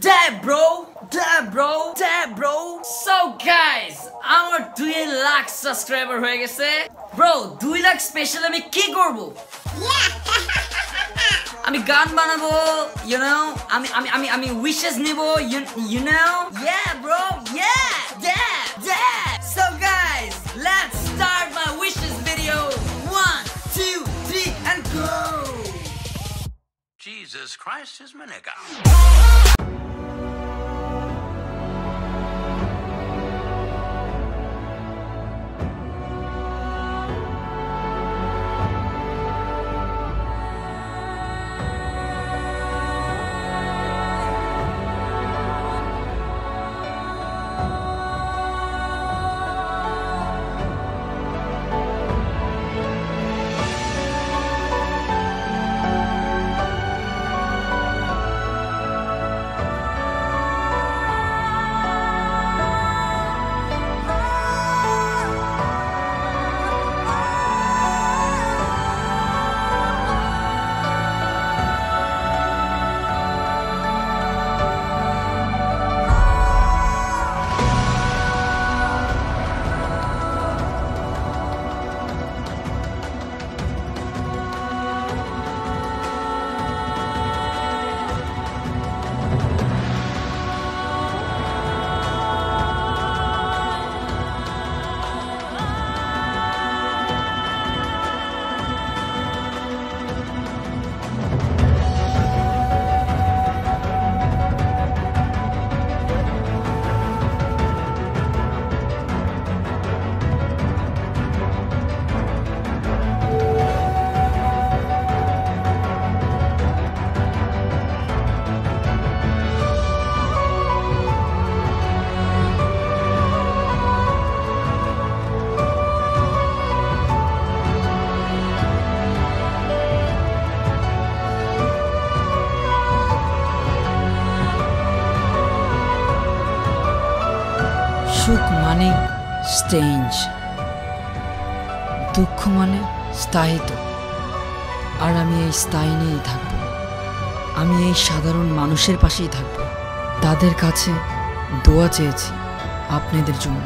Dead bro, dead bro, dead bro. So guys, our 2 lakh subscriber hoye geche. Bro, do 2 like special ami ki korbo? Ami gaan banabo, you know? i mean i mean i mean wishes nibo, you, you know? Yeah, bro. Yeah. Yeah. Yeah. So guys, let's start my wishes video. One, two, three, and go. Jesus Christ is my nigga. সুখ মানে স্টেঞ্জ, দুঃখ মানে স্থায়িত্ব। আর আমি এই স্থায়ী নিয়েই থাকব। আমি এই সাধারণ মানুষের পাশেই থাকব। তাদের কাছে দোয়া চেয়েছি আপনাদের জন্য।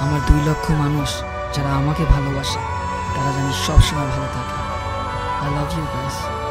আমার দুই লক্ষ মানুষ যারা আমাকে ভালোবাসে, তারা যেন সবসময় ভালো থাকে। I love you guys